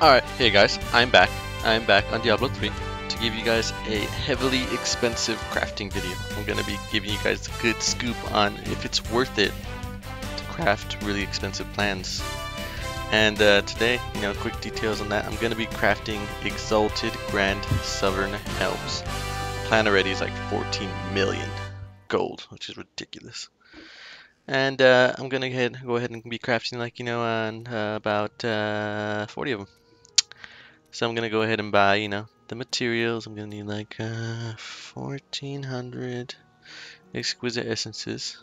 Alright, hey guys, I'm back. I'm back on Diablo 3 to give you guys a heavily expensive crafting video. I'm going to be giving you guys a good scoop on if it's worth it to craft really expensive plans. And uh, today, you know, quick details on that, I'm going to be crafting Exalted Grand Sovereign Helms. Plan already is like 14 million gold, which is ridiculous. And uh, I'm gonna go ahead and be crafting like you know on uh, about uh, 40 of them. So I'm gonna go ahead and buy you know the materials. I'm gonna need like 1400 uh, exquisite essences.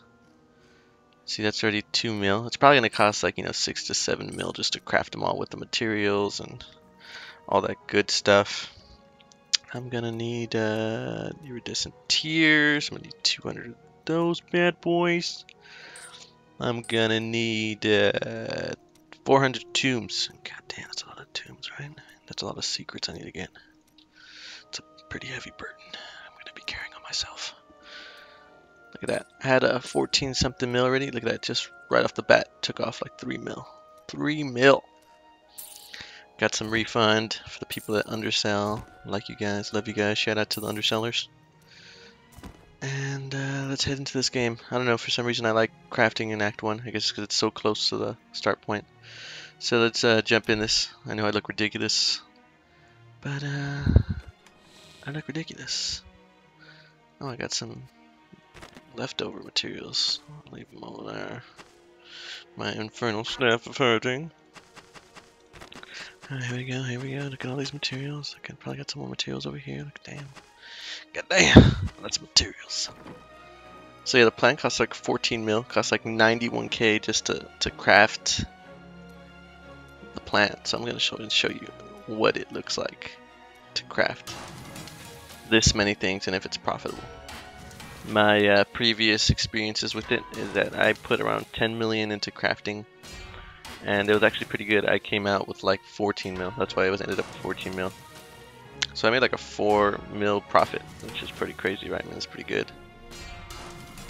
See that's already two mil. It's probably gonna cost like you know six to seven mil just to craft them all with the materials and all that good stuff. I'm gonna need uh, iridescent tears. I'm gonna need 200 of those bad boys. I'm gonna need uh, 400 tomes. God damn, that's a lot of tomes, right? That's a lot of secrets I need to get. It's a pretty heavy burden I'm gonna be carrying on myself. Look at that. I had a 14 something mil already. Look at that. Just right off the bat, took off like 3 mil. 3 mil. Got some refund for the people that undersell. Like you guys. Love you guys. Shout out to the undersellers. And uh, let's head into this game. I don't know, for some reason I like crafting in Act 1. I guess because it's so close to the start point. So let's uh, jump in this. I know I look ridiculous. But, uh, I look ridiculous. Oh, I got some leftover materials. I'll leave them over there. My infernal staff of hurting. Here we go, here we go. Look at all these materials. I could probably got some more materials over here. Look, damn. God damn, that's materials. So yeah, the plant costs like 14 mil, costs like 91k just to, to craft the plant. So I'm gonna show and show you what it looks like to craft this many things and if it's profitable. My uh, previous experiences with it is that I put around 10 million into crafting and it was actually pretty good. I came out with like 14 mil. That's why it was ended up with 14 mil. So I made like a 4 mil profit, which is pretty crazy, right? I mean, that's pretty good.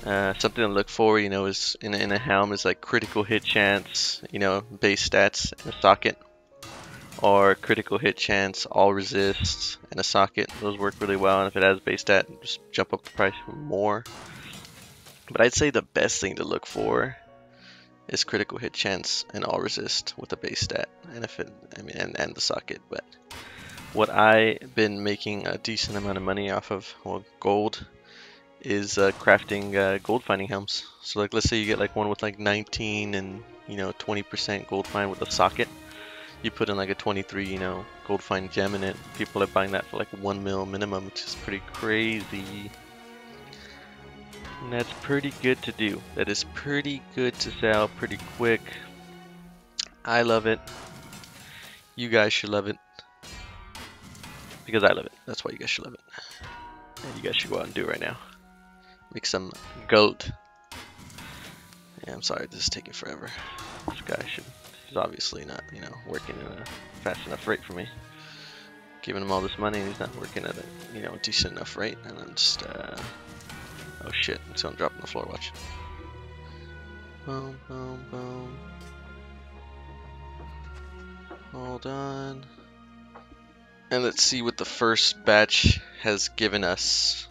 Uh, something to look for, you know, is in, in a helm is like critical hit chance, you know, base stats a socket. Or critical hit chance, all resists, and a socket. Those work really well, and if it has base stat, just jump up the price more. But I'd say the best thing to look for is critical hit chance and all resist with a base stat, and if it, I mean, and, and the socket. But what I've been making a decent amount of money off of, well, gold, is uh, crafting uh, gold finding helms. So like, let's say you get like one with like 19 and you know 20% gold find with a socket. You put in like a 23, you know, gold find gem in it. People are buying that for like one mil minimum, which is pretty crazy. And that's pretty good to do. That is pretty good to sell pretty quick. I love it. You guys should love it. Because I love it. That's why you guys should love it. And you guys should go out and do it right now. Make some gold. Yeah, I'm sorry this is taking forever. This guy should, he's obviously not, you know, working at a fast enough rate for me. Giving him all this money and he's not working at a, you know, decent enough rate. And I'm just, uh, oh shit, it's gonna drop on the floor, watch. Boom, boom, boom. Hold on. And let's see what the first batch has given us.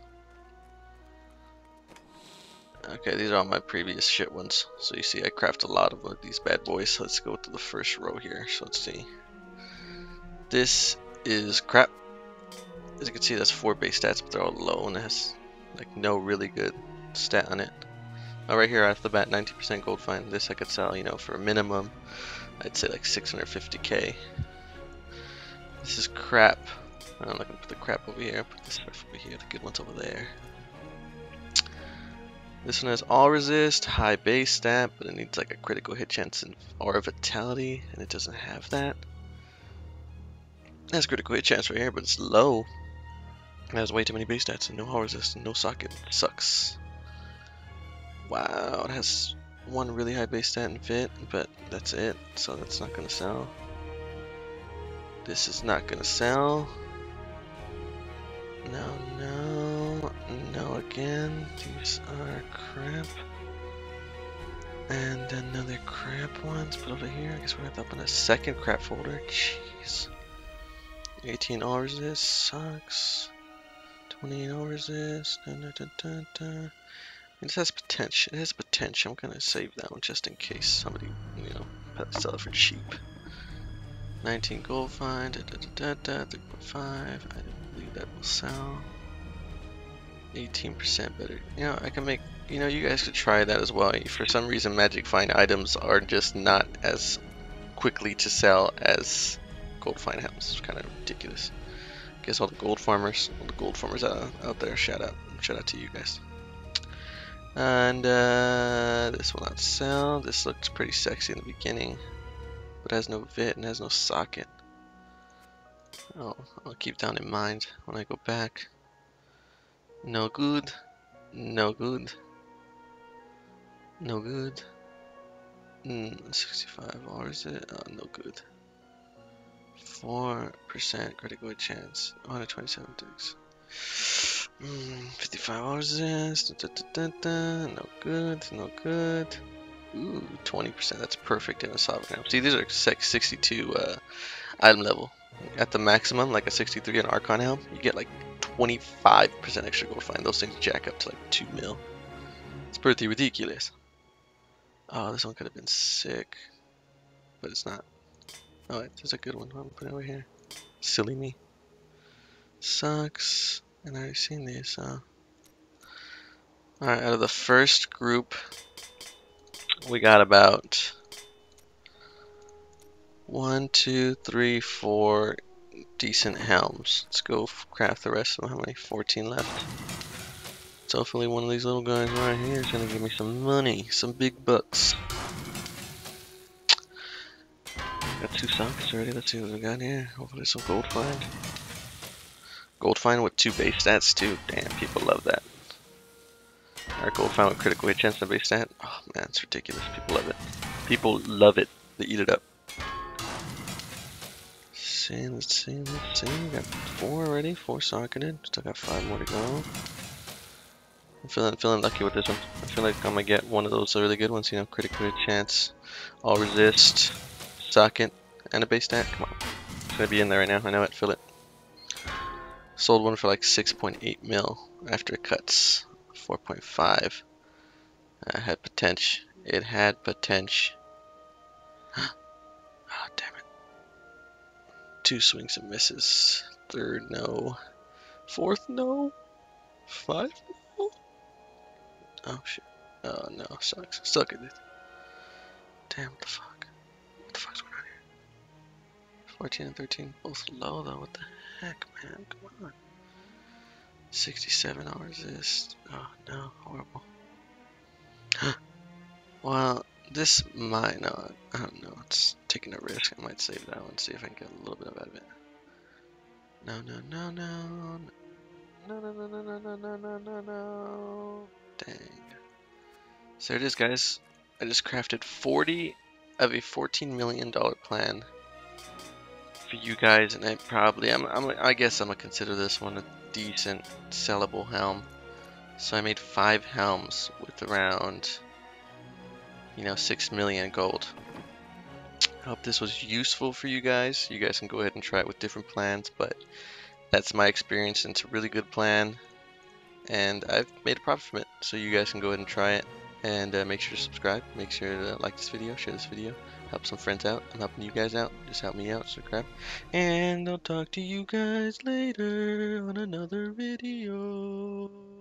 Okay, these are all my previous shit ones. So you see I craft a lot of these bad boys. Let's go to the first row here. So let's see. This is crap. As you can see, that's four base stats, but they're all low and it has like no really good stat on it. Oh, right here off the bat, 90% gold find. This I could sell, you know, for a minimum. I'd say like 650k. This is crap. Oh, I'm not gonna put the crap over here. Put this stuff over here. The good ones over there. This one has all resist, high base stat, but it needs like a critical hit chance and aura vitality, and it doesn't have that. It has critical hit chance right here, but it's low. It has way too many base stats and no all resist and no socket. Sucks. Wow, it has one really high base stat and fit, but that's it. So that's not gonna sell. This is not gonna sell. No, no, no again. These are crap. And another crap ones put over here. I guess we're gonna have to open a second crap folder. Jeez. 18 hours this sucks. 20 hours this. Dun, dun, dun, dun. It has potential. It has potential. I'm gonna save that one just in case somebody, you know, sell it for cheap. 19 gold find. Da, da, da, da, 3.5. I don't believe that will sell. 18% better. You know, I can make. You know, you guys could try that as well. For some reason, magic find items are just not as quickly to sell as gold find items. It's kind of ridiculous. I Guess all the gold farmers, all the gold farmers out, out there, shout out, shout out to you guys. And uh, this will not sell. This looks pretty sexy in the beginning, but has no vit and has no socket. Oh, I'll keep that in mind when I go back. No good. No good. No good. Mm, 65 hours it? Oh, no good. 4% critical chance. 127 ticks. Mm, 55 hours this. Da, da, da, no good. No good. Ooh, 20%. That's perfect in a sovereign. See, these are 62 uh, item level. At the maximum, like a 63 in Archon Helm, you get like 25% extra gold find. Those things jack up to like 2 mil. It's pretty ridiculous. Oh, this one could have been sick. But it's not. Oh, it's a good one. I'll put it over here. Silly me. Sucks. And I already seen these. Alright, out of the first group, we got about one, two, three, four decent helms. Let's go craft the rest of them. How many? 14 left. So hopefully one of these little guys right here is gonna give me some money, some big bucks. Got two sockets already. Let's see what we got here. Hopefully some gold find. Gold find with two base stats too. Damn, people love that. Our gold find with critical hit chance and base stat. Oh man, it's ridiculous. People love it. People love it. They eat it up see, let's see, let's see. We got four already, four socketed. Still got five more to go. I'm feeling feeling lucky with this one. I feel like I'm gonna get one of those really good ones, you know, critical chance, all resist, socket, and a base stat. Come on. It's gonna be in there right now. I know it, feel it. Sold one for like 6.8 mil after it cuts 4.5. I had potential. It had potential. oh, damn Two swings and misses. Third, no. Fourth, no. Five, no. Oh, shit. Oh, no. Sucks. Suck at it. Damn, what the fuck? What the fuck's going on here? 14 and 13, both low, though. What the heck, man? Come on. 67 hours resist. Oh, no. Horrible. Huh. Well, this might not. I don't know. It's taking a risk. I might save that one. See if I can get a little bit out of it. No, no, no, no. No, no, no, no, no, no, no, no, no, no. Dang. So there it is, guys. I just crafted 40 of a $14 million plan for you guys, and I probably, I'm, I'm, I guess I'm gonna consider this one a decent sellable helm. So I made five helms with around you know, 6 million gold. I hope this was useful for you guys. You guys can go ahead and try it with different plans, but that's my experience and it's a really good plan. And I've made a profit from it, so you guys can go ahead and try it. And uh, make sure to subscribe, make sure to like this video, share this video, help some friends out. I'm helping you guys out, just help me out, subscribe. And I'll talk to you guys later on another video.